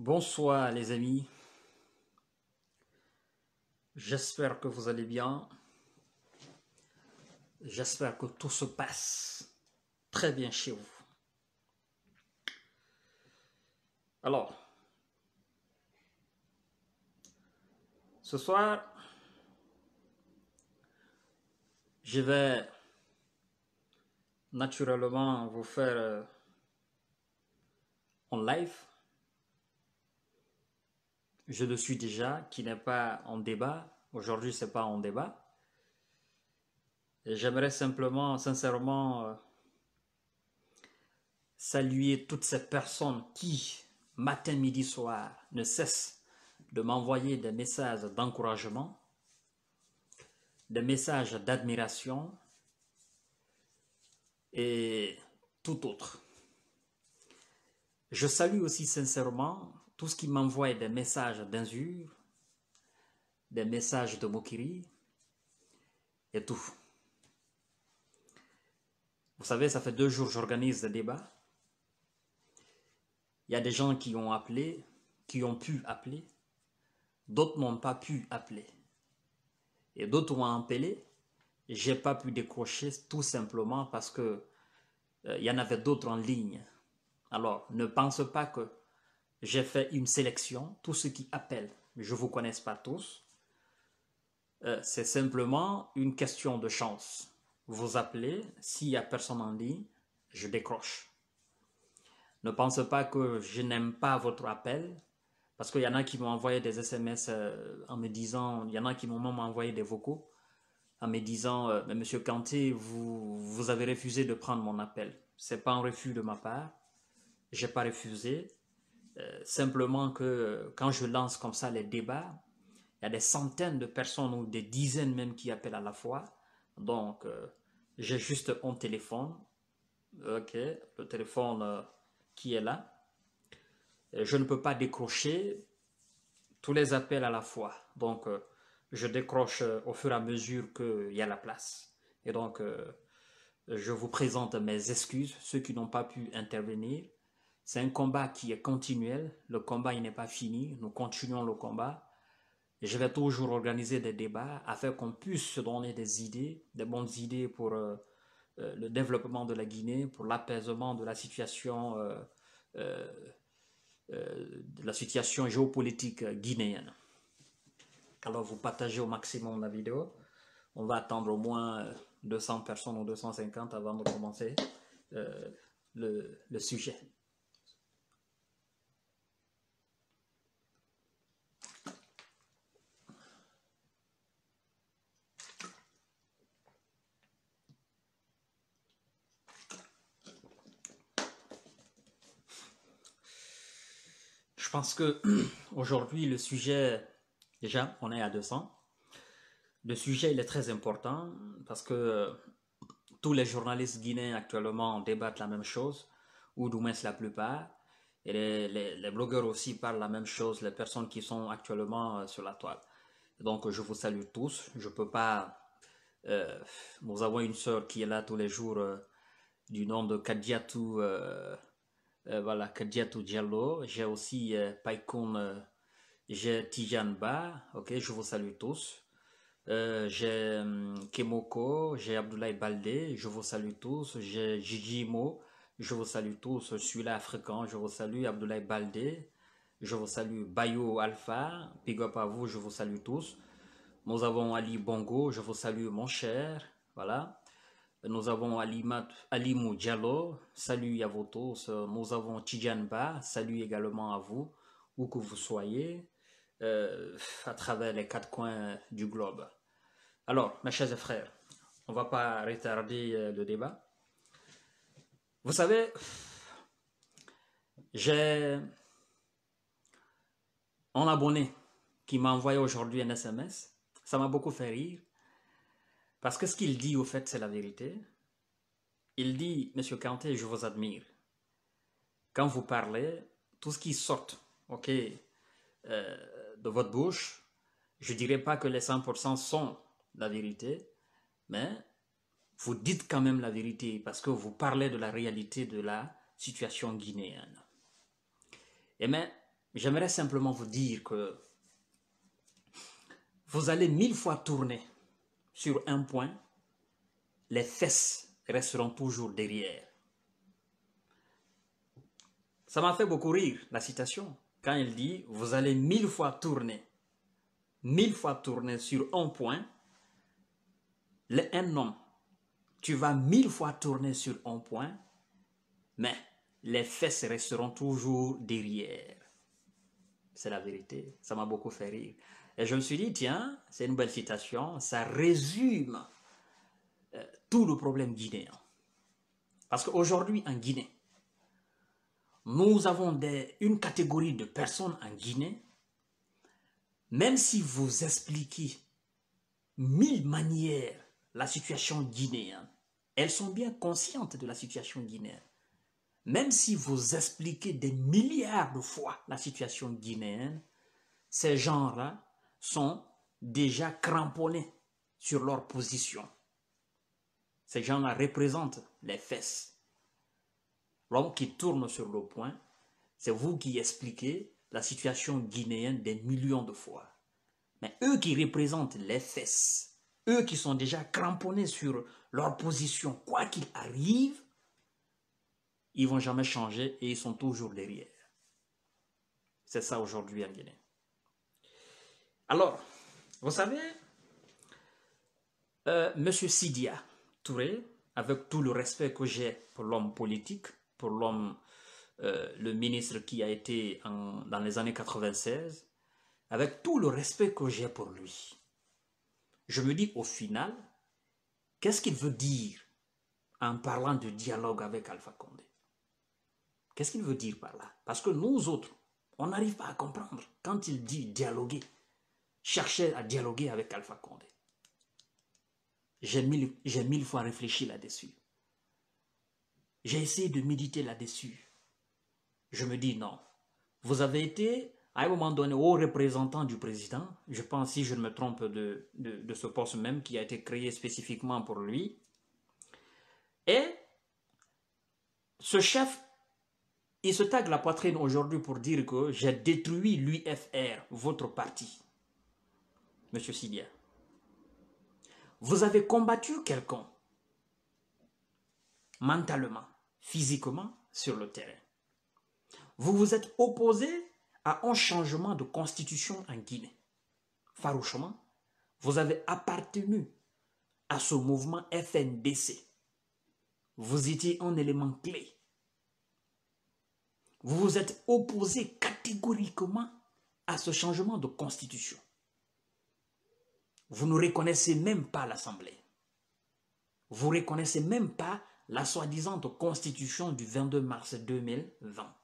Bonsoir les amis. J'espère que vous allez bien. J'espère que tout se passe très bien chez vous. Alors, ce soir, je vais naturellement vous faire euh, en live. Je le suis déjà, qui n'est pas en débat. Aujourd'hui, c'est pas en débat. J'aimerais simplement, sincèrement, euh, saluer toutes ces personnes qui, matin, midi, soir, ne cessent de m'envoyer des messages d'encouragement, des messages d'admiration et tout autre. Je salue aussi sincèrement tout ce qui m'envoie des messages d'injures, des messages de moquerie et tout. Vous savez, ça fait deux jours que j'organise des débats. Il y a des gens qui ont appelé, qui ont pu appeler, d'autres n'ont pas pu appeler. Et d'autres ont appelé, j'ai pas pu décrocher tout simplement parce que euh, y en avait d'autres en ligne. Alors, ne pense pas que j'ai fait une sélection. Tous ceux qui appellent, je ne vous connais pas tous. Euh, c'est simplement une question de chance. Vous appelez, s'il n'y a personne en ligne, je décroche. Ne pensez pas que je n'aime pas votre appel, parce qu'il y en a qui m'ont envoyé des SMS euh, en me disant, il y en a qui m'ont même envoyé des vocaux en me disant, euh, Monsieur Kanté, vous, vous avez refusé de prendre mon appel. C'est pas un refus de ma part. J'ai pas refusé. Euh, simplement que quand je lance comme ça les débats, il y a des centaines de personnes ou des dizaines même qui appellent à la fois. Donc, j'ai juste un téléphone. Ok, le téléphone qui est là. Je ne peux pas décrocher tous les appels à la fois. Donc, euh, je décroche euh, au fur et à mesure qu'il y a la place. Et donc, euh, je vous présente mes excuses, ceux qui n'ont pas pu intervenir. C'est un combat qui est continuel. Le combat, n'est pas fini. Nous continuons le combat. Je vais toujours organiser des débats afin qu'on puisse se donner des idées, des bonnes idées pour le développement de la Guinée, pour l'apaisement de la situation euh, de la situation géopolitique guinéenne. Alors vous partagez au maximum la vidéo. On va attendre au moins 200 personnes ou 250 avant de commencer euh, le sujet. Je pense que aujourd'hui, le sujet, déjà, on est à 200. Le sujet, il est très important parce que tous les journalistes guinéens actuellement débattent la même chose, ou du moins la plupart. Et les, blogueurs aussi parlent la même chose, les personnes qui sont actuellement euh, sur la toile. Donc, je vous salue tous. Je peux pas... Euh, nous avons une sœur qui est là tous les jours euh, du nom de Kadiatou euh, voilà, Kadiatou Diallo. J'ai aussi euh, Paikon, euh, j'ai Tijanba, ok, je vous salue tous. j'ai hum, Kemoko, j'ai Abdoulaye Baldé, je vous salue tous. J'ai Gigi Mo, je vous salue tous. Je suis là africain, je vous salue. Abdoulaye Baldé, je vous salue. Bayo Alpha, big up à vous, je vous salue tous. Nous avons Ali Bongo, je vous salue mon cher. Voilà. Nous avons Alimou Diallo, salut à vous tous. Nous avons Tidjanba, salut également à vous, où que vous soyez, euh, à travers les quatre coins du globe. Alors, mes chers frères, on ne va pas retarder euh, le débat. Vous savez, j'ai un abonné qui m'a envoyé aujourd'hui un SMS. Ça m'a beaucoup fait rire. Parce que ce qu'il dit, au fait, c'est la vérité. Il dit, Monsieur Kanté, je vous admire. Quand vous parlez, tout ce qui sort, ok, euh, de votre bouche, je ne dirais pas que les 100% sont la vérité, mais vous dites quand même la vérité parce que vous parlez de la réalité de la situation guinéenne. Et mais, j'aimerais simplement vous dire que vous allez mille fois tourner sur un point, les fesses resteront toujours derrière. Ça m'a fait beaucoup rire, la citation, quand il dit, vous allez mille fois tourner, mille fois tourner sur un point, un homme, tu vas mille fois tourner sur un point, mais les fesses resteront toujours derrière. C'est la vérité. Ça m'a beaucoup fait rire. Et je me suis dit, tiens, c'est une belle citation, ça résume euh, tout le problème guinéen. Parce qu'aujourd'hui, en Guinée, nous avons une catégorie de personnes en Guinée, même si vous expliquez mille manières la situation guinéenne, elles sont bien conscientes de la situation guinéenne. Même si vous expliquez des milliards de fois la situation guinéenne, ces gens-là sont déjà cramponnés sur leur position. Ces gens-là représentent les fesses. L'homme qui tourne sur le point, c'est vous qui expliquez la situation guinéenne des millions de fois. Mais eux qui représentent les fesses, eux qui sont déjà cramponnés sur leur position, quoi qu'il arrive, ils vont jamais changer et ils sont toujours derrière. C'est ça aujourd'hui en Guinée. Alors, vous savez, euh, Monsieur Sidia Touré, avec tout le respect que j'ai pour l'homme politique, pour l'homme, euh, le ministre qui a été dans les années 96, avec tout le respect que j'ai pour lui, je me dis au final, qu'est-ce qu'il veut dire en parlant de dialogue avec Alpha Condé? Qu'est-ce qu'il veut dire par là? Parce que nous autres, on n'arrive pas à comprendre quand il dit dialoguer, chercher à dialoguer avec Alpha Condé. J'ai mille, mille fois réfléchi là-dessus. J'ai essayé de méditer là-dessus. Je me dis non. Vous avez été à un moment donné haut représentant du président, je pense si je ne me trompe de, de ce poste même qui a été créé spécifiquement pour lui. Et ce chef il se tague la poitrine aujourd'hui pour dire que j'ai détruit l'UFR, votre parti. Monsieur Sidia. Vous avez combattu quelqu'un mentalement, physiquement sur le terrain. Vous vous êtes opposé à un changement de constitution en Guinée. Farouchement, vous avez appartenu à ce mouvement FNDC. Vous étiez un élément clé vous vous êtes opposé catégoriquement à ce changement de constitution. Vous ne reconnaissez même pas l'Assemblée. Vous ne reconnaissez même pas la soi-disant constitution du 22 mars 2020.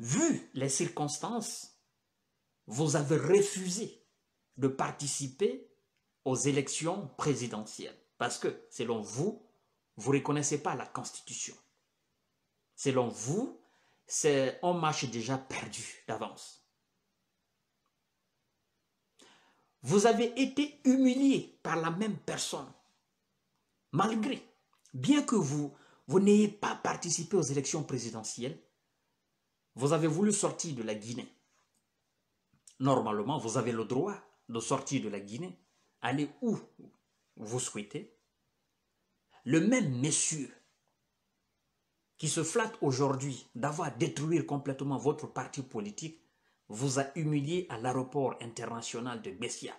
Vu les circonstances, vous avez refusé de participer aux élections présidentielles parce que, selon vous, vous ne reconnaissez pas la constitution selon vous, c'est un match déjà perdu d'avance. Vous avez été humilié par la même personne, malgré, bien que vous, n'ayez pas participé aux élections présidentielles, vous avez voulu sortir de la Guinée. Normalement, vous avez le droit de sortir de la Guinée, aller où vous souhaitez. Le même monsieur qui se flatte aujourd'hui d'avoir détruit complètement votre parti politique, vous a humilié à l'aéroport international de Bessia.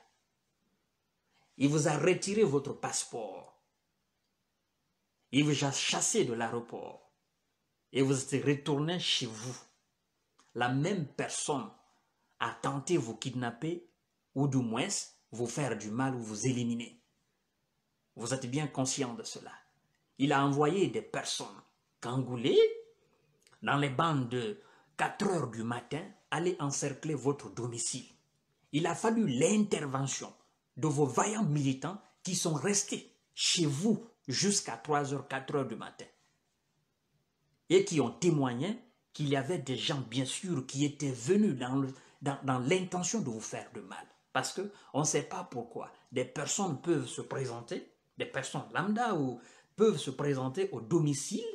Il vous a retiré votre passeport. Il vous a chassé de l'aéroport. Et vous êtes retourné chez vous. La même personne a tenté vous kidnapper ou du moins vous faire du mal ou vous éliminer. Vous êtes bien conscient de cela. Il a envoyé des personnes Kangoulé, dans les bandes de 4 heures du matin, allait encercler votre domicile. Il a fallu l'intervention de vos vaillants militants qui sont restés chez vous jusqu'à 3 heures, 4 heures du matin. Et qui ont témoigné qu'il y avait des gens, bien sûr, qui étaient venus dans, l'intention de vous faire de mal. Parce qu'on ne sait pas pourquoi. Des personnes peuvent se présenter, des personnes lambda ou peuvent se présenter au domicile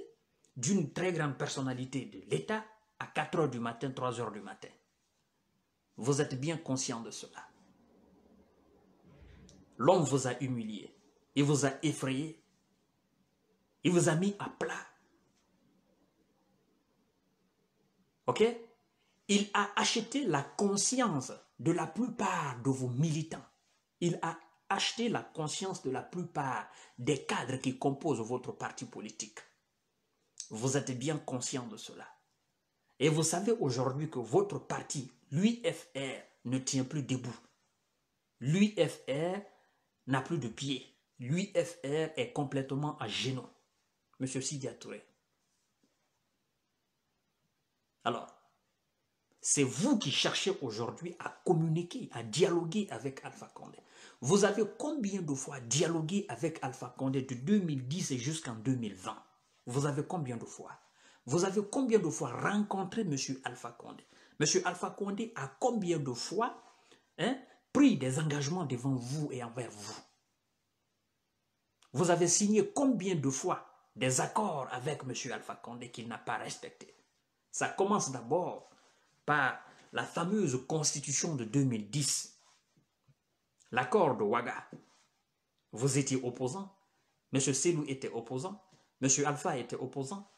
d'une très grande personnalité de l'État à 4 heures du matin, 3 heures du matin. Vous êtes bien conscient de cela. L'homme vous a humilié, il vous a effrayé, il vous a mis à plat. Ok? Il a acheté la conscience de la plupart de vos militants. Il a acheté la conscience de la plupart des cadres qui composent votre parti politique. Vous êtes bien conscient de cela. Et vous savez aujourd'hui que votre parti, l'UFR, ne tient plus debout. L'UFR n'a plus de pied. L'UFR est complètement à genoux. Monsieur Sidi Touré. Alors, c'est vous qui cherchez aujourd'hui à communiquer, à dialoguer avec Alpha Condé. Vous avez combien de fois dialogué avec Alpha Condé de 2010 jusqu'en 2020 Vous avez combien de fois? Vous avez combien de fois rencontré M. Alpha Condé? M. Alpha Condé a combien de fois hein, pris des engagements devant vous et envers vous? Vous avez signé combien de fois des accords avec M. Alpha Condé qu'il n'a pas respecté? Ça commence d'abord par la fameuse constitution de 2010, l'accord de Ouaga. Vous étiez opposant, M. Selou était opposant, M. Alpha était opposant,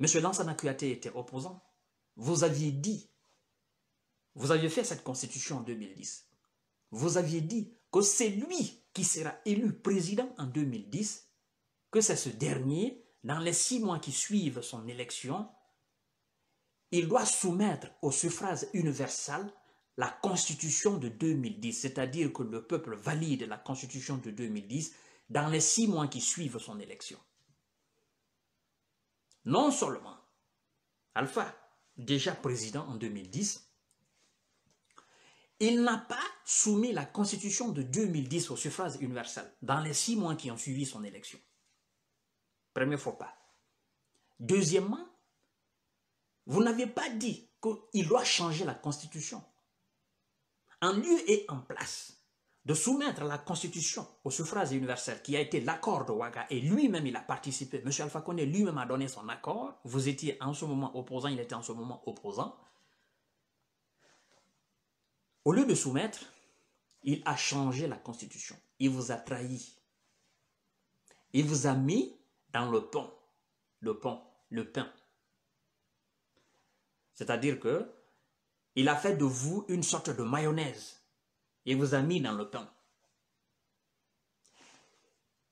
M. Lansana était opposant. Vous aviez dit, vous aviez fait cette constitution en 2010, vous aviez dit que c'est lui qui sera élu président en 2010, que c'est ce dernier, dans les six mois qui suivent son élection, il doit soumettre au suffrage universel la constitution de 2010, c'est-à-dire que le peuple valide la constitution de 2010 dans les six mois qui suivent son élection. Non seulement Alpha, déjà président en 2010, il n'a pas soumis la constitution de 2010 au suffrage universel dans les six mois qui ont suivi son élection. Premier faux pas. Deuxièmement, vous n'avez pas dit qu'il doit changer la constitution. En lieu et en place de soumettre la constitution au suffrage universel qui a été l'accord de Ouaga et lui-même il a participé, M. Alpha Kone lui-même a donné son accord, vous étiez en ce moment opposant, il était en ce moment opposant. Au lieu de soumettre, il a changé la constitution. Il vous a trahi. Il vous a mis dans le pont. Le pont, le pain. C'est-à-dire que il a fait de vous une sorte de mayonnaise et vous a mis dans le pain.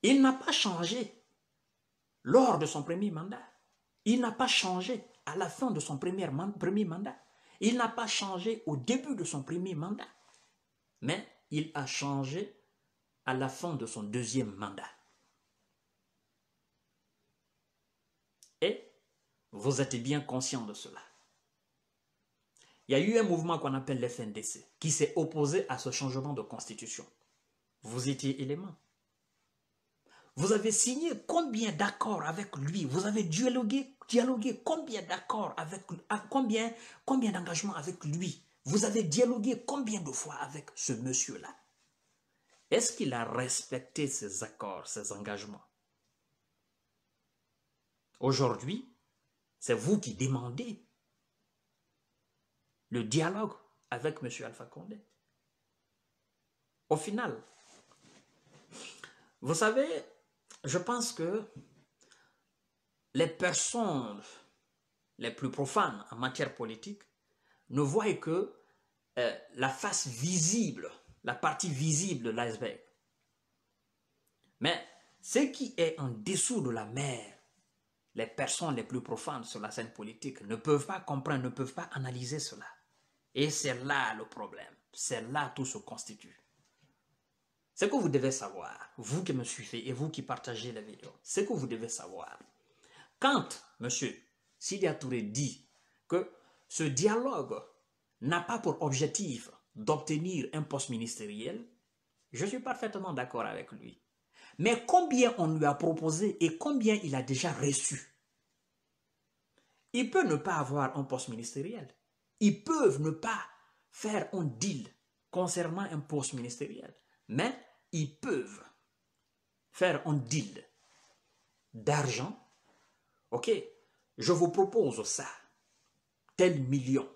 Il n'a pas changé lors de son premier mandat. Il n'a pas changé à la fin de son premier, premier mandat. Il n'a pas changé au début de son premier mandat. Mais il a changé à la fin de son deuxième mandat. Et vous êtes bien conscient de cela. Il y a eu un mouvement qu'on appelle l'FNDC qui s'est opposé à ce changement de constitution. Vous étiez élément. Vous avez signé combien d'accords avec lui? Vous avez dialogué, dialogué combien d'accords avec combien, combien d'engagements avec lui? Vous avez dialogué combien de fois avec ce monsieur-là? Est-ce qu'il a respecté ses accords, ses engagements? Aujourd'hui, c'est vous qui demandez le dialogue avec M. Alpha Condé. Au final, vous savez, je pense que les personnes les plus profanes en matière politique ne voient que euh, la face visible, la partie visible de l'iceberg. Mais ce qui est en dessous de la mer, les personnes les plus profanes sur la scène politique ne peuvent pas comprendre, ne peuvent pas analyser cela. Et c'est là le problème. C'est là tout se constitue. Ce que vous devez savoir, vous qui me suivez et vous qui partagez la vidéo, ce que vous devez savoir, quand M. Sidi Touré dit que ce dialogue n'a pas pour objectif d'obtenir un poste ministériel, je suis parfaitement d'accord avec lui. Mais combien on lui a proposé et combien il a déjà reçu? Il peut ne pas avoir un poste ministériel. Ils peuvent ne pas faire un deal concernant un poste ministériel, mais ils peuvent faire un deal d'argent. Ok, je vous propose ça. tel million,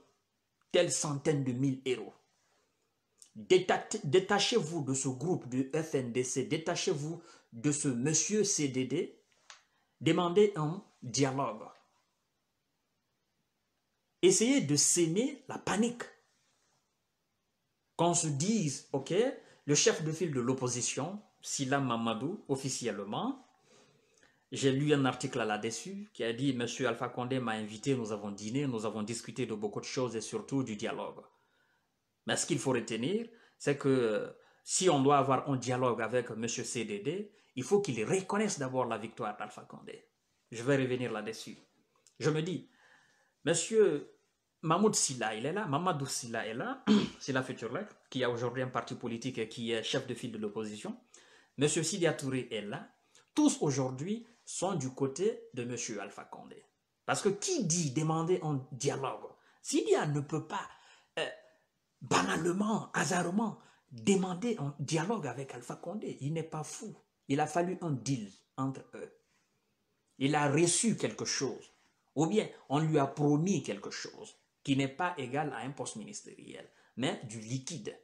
telle centaine de mille héros. Détachez-vous de ce groupe de FNDC, détachez-vous de ce monsieur CDD, demandez un dialogue. Essayez de s'aimer la panique. Qu'on se dise, ok, le chef de file de l'opposition, Silla Mamadou, officiellement, j'ai lu un article là-dessus qui a dit Monsieur Alpha Condé m'a invité, nous avons dîné, nous avons discuté de beaucoup de choses et surtout du dialogue. Mais ce qu'il faut retenir, c'est que si on doit avoir un dialogue avec Monsieur CDD, il faut qu'il reconnaisse d'abord la victoire d'Alpha Condé. Je vais revenir là-dessus. Je me dis, Monsieur Mahmoud Silla, il est là, Mamadou Silla est là, c'est la future lettre, qui a aujourd'hui un parti politique et qui est chef de file de l'opposition. Monsieur Sidia Touré est là. Tous aujourd'hui sont du côté de Monsieur Alpha Condé. Parce que qui dit demander un dialogue? Sidia ne peut pas euh, banalement, hasardement, demander un dialogue avec Alpha Condé. Il n'est pas fou. Il a fallu un deal entre eux. Il a reçu quelque chose. Ou bien on lui a promis quelque chose qui n'est pas égal à un poste ministériel, mais du liquide,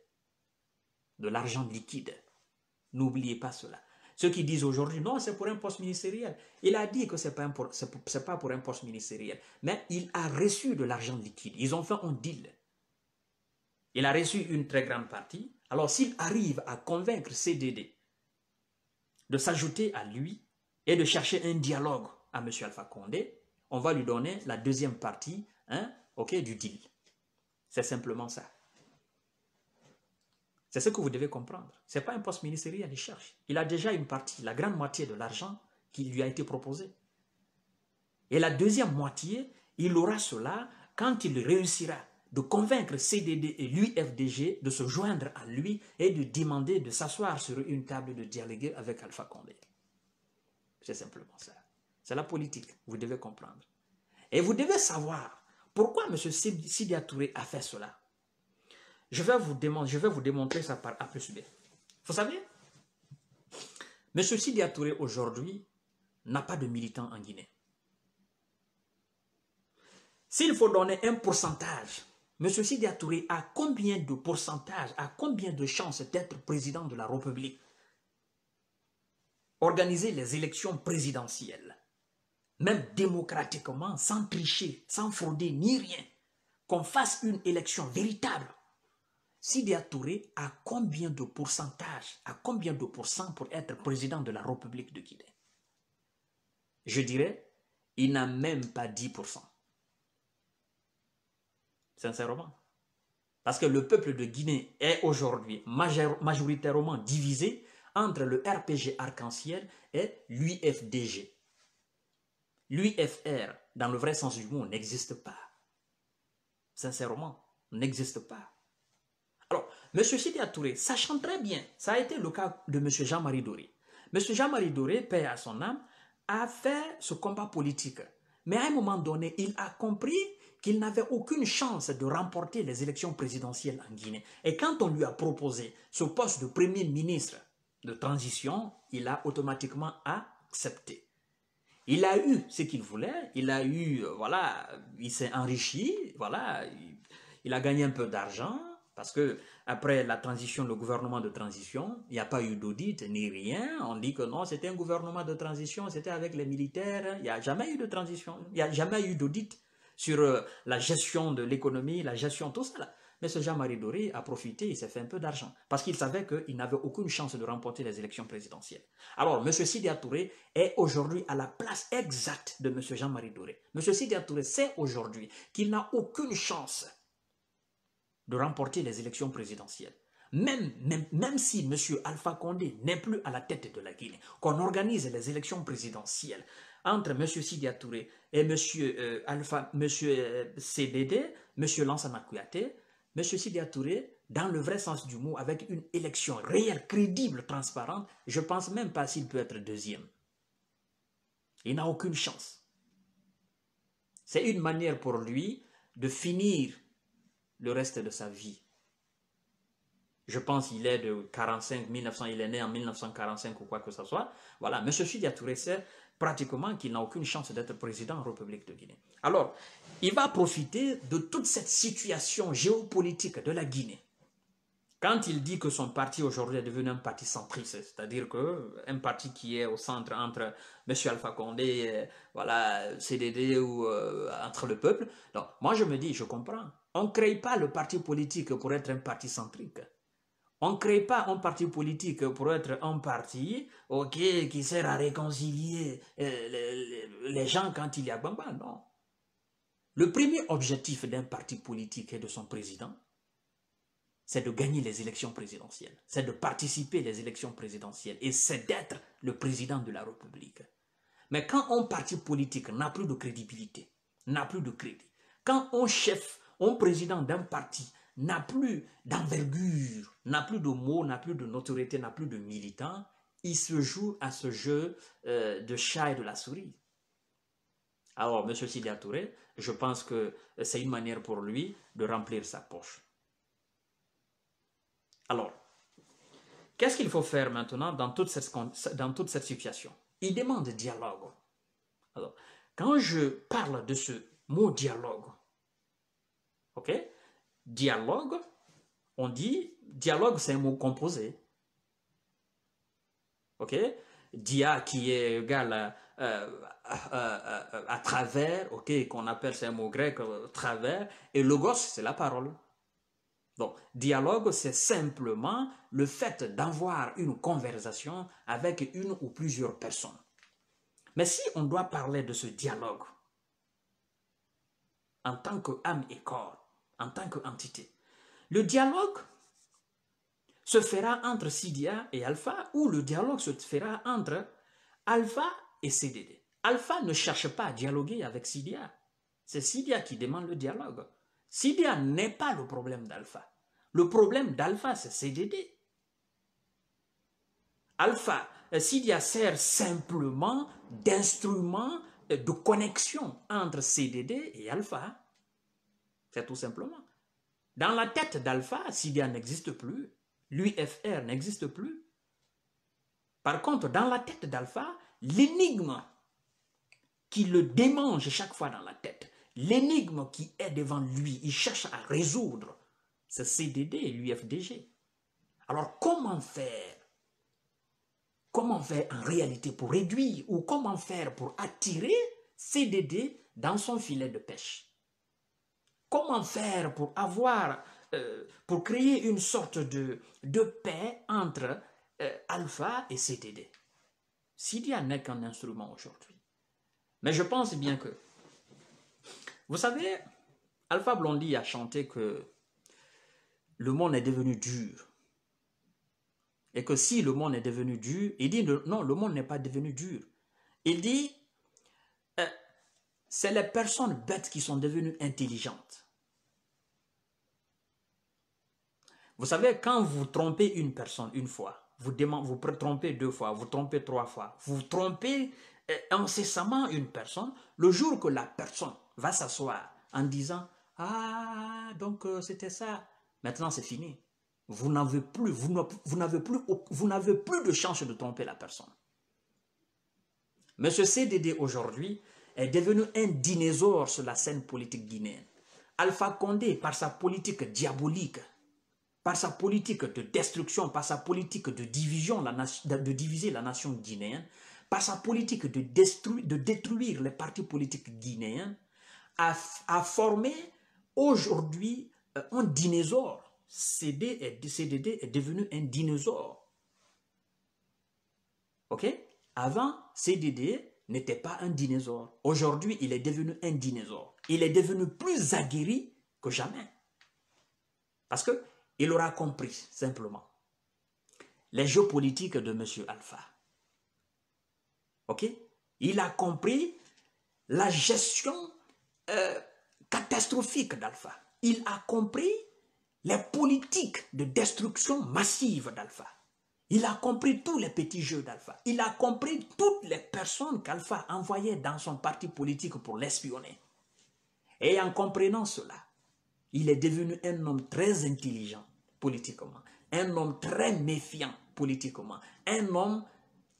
de l'argent liquide. N'oubliez pas cela. Ceux qui disent aujourd'hui, non, c'est pour un poste ministériel. Il a dit que ce n'est pas, pour un poste ministériel. Mais il a reçu de l'argent liquide. Ils ont fait un deal. Il a reçu une très grande partie. Alors s'il arrive à convaincre CDD de s'ajouter à lui et de chercher un dialogue à M. Alpha Condé, on va lui donner la deuxième partie hein, du deal. C'est simplement ça. C'est ce que vous devez comprendre. Ce n'est pas un poste ministériel, il cherche. Il a déjà une partie, la grande moitié de l'argent qui lui a été proposé. Et la deuxième moitié, il aura cela quand il réussira de convaincre CDD et l'UFDG de se joindre à lui et de demander de s'asseoir sur une table de dialoguer avec Alpha Condé. C'est simplement ça. C'est la politique, vous devez comprendre. Et vous devez savoir pourquoi M. Sidia Touré a fait cela. Je vais vous, je vais vous démontrer ça par A plus B. Vous savez, M. Sidi Touré aujourd'hui n'a pas de militants en Guinée. S'il faut donner un pourcentage, M. Sidi Touré a combien de pourcentage, a combien de chances d'être président de la République? Organiser les élections présidentielles, même démocratiquement, sans tricher, sans frauder ni rien, qu'on fasse une élection véritable Sidi Touré a combien de pourcentage, à combien de pourcents pour être président de la République de Guinée? Je dirais, il n'a même pas 10%. Sincèrement. Parce que le peuple de Guinée est aujourd'hui majoritairement divisé entre le RPG arc-en-ciel et l'UFDG. L'UFR, dans le vrai sens du mot, n'existe pas. Sincèrement, n'existe pas. Alors, M. Sidi Touré, sachant très bien, ça a été le cas de M. Jean-Marie Doré. M. Jean-Marie Doré, père à son âme, a fait ce combat politique. Mais à un moment donné, il a compris qu'il n'avait aucune chance de remporter les élections présidentielles en Guinée. Et quand on lui a proposé ce poste de premier ministre de transition, il a automatiquement accepté. Il a eu ce qu'il voulait, il a eu, euh, voilà, il s'est enrichi, voilà, il a gagné un peu d'argent, parce que après la transition, le gouvernement de transition, il n'y a pas eu d'audit ni rien. On dit que non, c'était un gouvernement de transition, c'était avec les militaires. Il n'y a jamais eu de transition, il n'y a jamais eu d'audit sur euh, la gestion de l'économie, la gestion, tout ça. Mais ce Jean-Marie Doré a profité, il s'est fait un peu d'argent, parce qu'il savait qu'il n'avait aucune chance de remporter les élections présidentielles. Alors, M. Sidi Touré est aujourd'hui à la place exacte de M. Jean-Marie Doré. M. Sidi Touré sait aujourd'hui qu'il n'a aucune chance de remporter les élections présidentielles. Même si M. Alpha Condé n'est plus à la tête de la Guinée, qu'on organise les élections présidentielles entre M. Sidia Touré et M. Euh, Alpha, M. Euh, CDD, M. Lansana Kouyaté, M. Sidia Touré, dans le vrai sens du mot, avec une élection réelle, crédible, transparente, je ne pense même pas s'il peut être deuxième. Il n'a aucune chance. C'est une manière pour lui de finir le reste de sa vie. Je pense qu'il est de 45, 1900, il est né en 1945 ou quoi que ce soit. Voilà, M. Chidia Touré sait pratiquement qu'il n'a aucune chance d'être président en République de Guinée. Alors, il va profiter de toute cette situation géopolitique de la Guinée. Quand il dit que son parti aujourd'hui est devenu un parti centriste, c'est-à-dire qu'un parti qui est au centre entre M. Alpha Condé, voilà, CDD ou euh, entre le peuple, moi je me dis, je comprends. On ne crée pas le parti politique pour être un parti centrique. On ne crée pas un parti politique pour être un parti qui sert à réconcilier euh, les gens quand il y a bamba. Non. Le premier objectif d'un parti politique et de son président, c'est de gagner les élections présidentielles, c'est de participer aux élections présidentielles et c'est d'être le président de la République. Mais quand un parti politique n'a plus de crédibilité, n'a plus de crédit, quand un chef, un président d'un parti n'a plus d'envergure, n'a plus de mots, n'a plus de notoriété, n'a plus de militants, il se joue à ce jeu euh, de chat et de la souris. Alors, M. Sidia Touré, je pense que c'est une manière pour lui de remplir sa poche. Alors, qu'est-ce qu'il faut faire maintenant dans toute cette, dans toute cette situation? Il demande dialogue. Alors, quand je parle de ce mot dialogue, ok Dialogue, on dit, dialogue c'est un mot composé. Ok? Dia qui est égal à, euh, travers, ok, qu'on appelle, c'est un mot grec, euh, travers, et logos c'est la parole. Donc, dialogue, c'est simplement le fait d'avoir une conversation avec une ou plusieurs personnes. Mais si on doit parler de ce dialogue en tant qu'âme et corps, en tant qu'entité. Le dialogue se fera entre Sidia et Alpha ou le dialogue se fera entre Alpha et CDD. Alpha ne cherche pas à dialoguer avec Sidia. C'est Sidia qui demande le dialogue. Sidia n'est pas le problème d'Alpha. Le problème d'Alpha, c'est CDD. Alpha, euh, Sidia sert simplement d'instrument de connexion entre CDD et Alpha. C'est tout simplement. Dans la tête d'Alpha, Sidia n'existe plus. L'UFR n'existe plus. Par contre, dans la tête d'Alpha, l'énigme qui le démange chaque fois dans la tête, l'énigme qui est devant lui, il cherche à résoudre, c'est CDD l'UFDG. Alors comment faire? Comment faire en réalité pour réduire ou comment faire pour attirer CDD dans son filet de pêche? Comment faire pour avoir, euh, pour créer une sorte de, paix entre euh, alpha et CTD Cydia n'est qu'un instrument aujourd'hui. Mais je pense bien que, vous savez, Alpha Blondie a chanté que le monde est devenu dur. Et que si le monde est devenu dur, il dit non, le monde n'est pas devenu dur. Il dit c'est les personnes bêtes qui sont devenues intelligentes. Vous savez, quand vous trompez une personne une fois, vous, vous trompez deux fois, vous trompez trois fois, vous trompez euh, incessamment une personne, le jour que la personne va s'asseoir en disant « Ah, donc euh, c'était ça, maintenant c'est fini », vous n'avez plus, vous plus, plus de chance de tromper la personne. Ce CDD aujourd'hui, est devenu un dinosaure sur la scène politique guinéenne. Alpha Condé, par sa politique diabolique, par sa politique de destruction, par sa politique de division, de diviser la nation guinéenne, par sa politique de, détruire les partis politiques guinéens, a, formé aujourd'hui euh, un dinosaure. CDD est devenu un dinosaure. Ok? Avant, CDD n'était pas un dinosaure. Aujourd'hui, il est devenu un dinosaure. Il est devenu plus aguerri que jamais. Parce que il aura compris, simplement, les jeux politiques de M. Alpha. OK? Il a compris la gestion euh, catastrophique d'Alpha. Il a compris les politiques de destruction massive d'Alpha. Il a compris tous les petits jeux d'Alpha. Il a compris toutes les personnes qu'Alpha envoyait dans son parti politique pour l'espionner. Et en comprenant cela, il est devenu un homme très intelligent politiquement, un homme très méfiant politiquement, un homme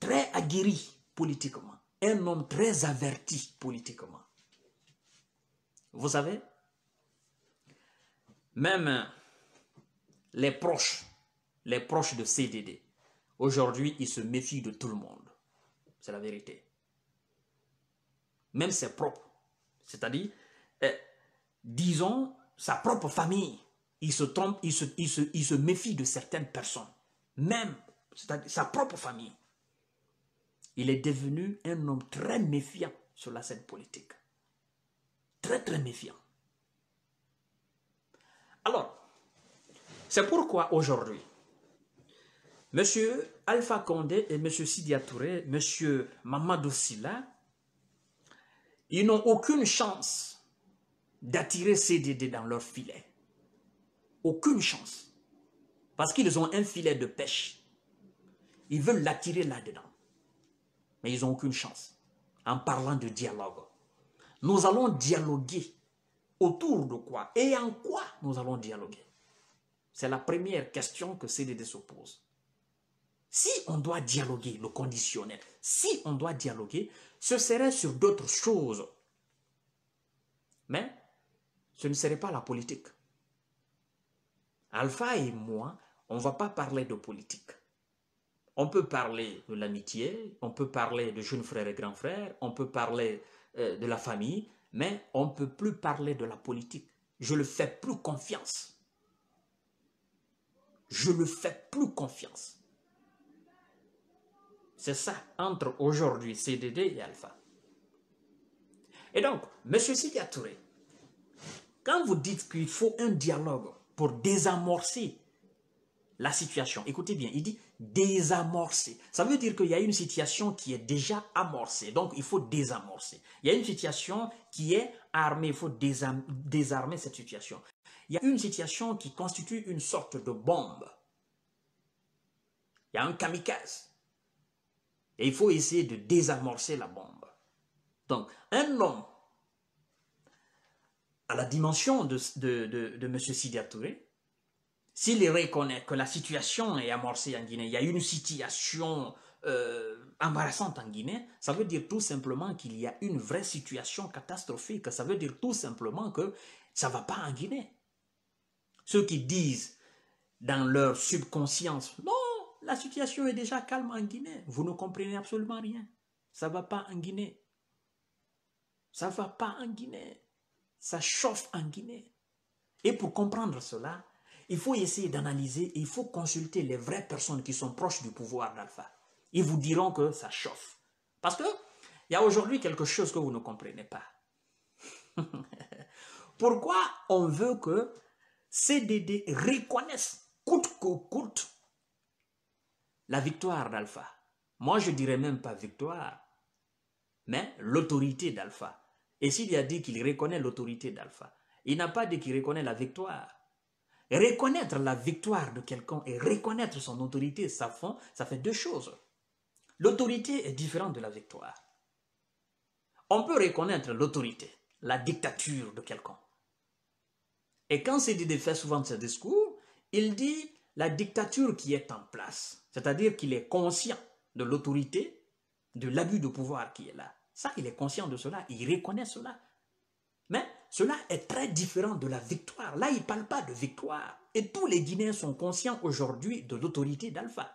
très aguerri politiquement, un homme très averti politiquement. Vous savez, même les proches, les proches de CDD, aujourd'hui, ils se méfient de tout le monde. C'est la vérité. Même ses propres. C'est-à-dire, eh, disons, sa propre famille. Il se trompe, il se, il se, il se méfie de certaines personnes. Même sa propre famille. Il est devenu un homme très méfiant sur la scène politique. Très, très méfiant. Alors, c'est pourquoi aujourd'hui, M. Alpha Condé et M. Sidia Touré, M. Mamadou Silla, ils n'ont aucune chance d'attirer CDD dans leur filet. Aucune chance. Parce qu'ils ont un filet de pêche. Ils veulent l'attirer là-dedans. Mais ils n'ont aucune chance. En parlant de dialogue. Nous allons dialoguer autour de quoi et en quoi nous allons dialoguer. C'est la première question que CDD se pose. Si on doit dialoguer, le conditionnel, si on doit dialoguer, ce serait sur d'autres choses. Mais ce ne serait pas la politique. Alpha et moi, on ne va pas parler de politique. On peut parler de l'amitié, on peut parler de jeunes frères et grands frères, on peut parler euh, de la famille, mais on ne peut plus parler de la politique. Je ne le fais plus confiance. Je ne fais plus confiance. C'est ça entre aujourd'hui CDD et Alpha. Et donc, M. Sidi Touré, quand vous dites qu'il faut un dialogue pour désamorcer la situation, écoutez bien, il dit désamorcer. Ça veut dire qu'il y a une situation qui est déjà amorcée, donc il faut désamorcer. Il y a une situation qui est armée, il faut désarmer cette situation. Il y a une situation qui constitue une sorte de bombe. Il y a un kamikaze. Et il faut essayer de désamorcer la bombe. Donc, un homme à la dimension de, de, de, M. Sidi Touré, s'il reconnaît que la situation est amorcée en Guinée, il y a une situation euh, embarrassante en Guinée, ça veut dire tout simplement qu'il y a une vraie situation catastrophique. Ça veut dire tout simplement que ça ne va pas en Guinée. Ceux qui disent dans leur subconscience, non, la situation est déjà calme en Guinée, vous ne comprenez absolument rien. Ça ne va pas en Guinée. Ça ne va pas en Guinée. Ça chauffe en Guinée. Et pour comprendre cela, il faut essayer d'analyser et il faut consulter les vraies personnes qui sont proches du pouvoir d'Alpha. Ils vous diront que ça chauffe. Parce que il y a aujourd'hui quelque chose que vous ne comprenez pas. Pourquoi on veut que CDD reconnaisse coûte que coûte la victoire d'Alpha Moi, je dirais même pas victoire, mais l'autorité d'Alpha. Et s'il a dit qu'il reconnaît l'autorité d'Alpha, il n'a pas dit qu'il reconnaît la victoire. Reconnaître la victoire de quelqu'un et reconnaître son autorité, ça, fait deux choses. L'autorité est différente de la victoire. On peut reconnaître l'autorité, la dictature de quelqu'un. Et quand Cédide fait souvent ce discours, il dit la dictature qui est en place, c'est-à-dire qu'il est conscient de l'autorité, de l'abus de pouvoir qui est là. Ça, il est conscient de cela, il reconnaît cela. Mais cela est très différent de la victoire. Là, il ne parle pas de victoire. Et tous les Guinéens sont conscients aujourd'hui de l'autorité d'Alpha.